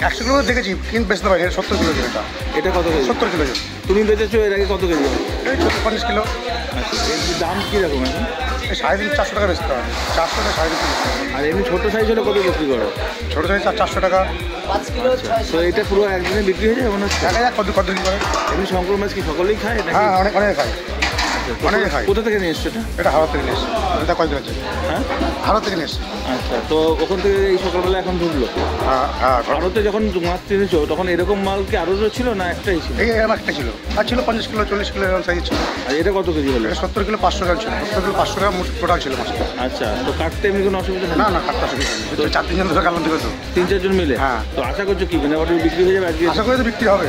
করে দেখেছি কিন্তু বেচতে পারি সত্তর কিলো এটা এটা কত কেজি? সত্তর কিলো তুমি বেচেছো এর আগে কত কেজি? এই পঞ্চাশ কিলো। আচ্ছা দাম কীরকম এখন? সাড়ে তিন চারশো টাকা বেচতে হয় চারশো টাকা সাড়ে তিন আর এমনি ছোটো সাইজ হলে কত বিক্রি করো? ছোটো সাইজ চারশো টাকা। তো এটা পুরো একদিনে বিক্রি হয়ে যায় মনে হচ্ছে? দেখা যাক কত কত কি করে। এমনি শঙ্কর মাছ কি সকলেই খায় হ্যাঁ অনেক অনেক খাই অনেকে খায় কোথা থেকে নিয়ে এসছো এটা? এটা হাওড়া থেকে নিয়ে এসছি। এটা আছে হ্যাঁ? হাওড়া থেকে নিয়ে এসছি। আচ্ছা তো ওখান থেকে এই সকালবেলা এখন ঢুকলো? ভারতে যখন মাছ কিনেছো তখন এরকম মাল কি আরও ছিল না একটাই ছিল? এই এরকম একটা ছিল। আর ছিল পঞ্চাশ কিলো চল্লিশ কিলো এরকম সাইজ ছিল। আর এটা কত কেজি হলো? এটা সত্তর কিলো পাঁচশো গ্রাম ছিল। সত্তর কিলো পাঁচশো গ্রাম টোটাল ছিল মাছটা। আচ্ছা তো কাটতে এমনি কোনো অসুবিধা না না কাটতে অসুবিধা নেই। চার তিনজন ধরে কাটলাম তো তিন চারজন মিলে? হ্যাঁ। তো আশা করছ কি মানে বিক্রি হয়ে যাবে আজকে? আশা করি তো বিক্রি হবে।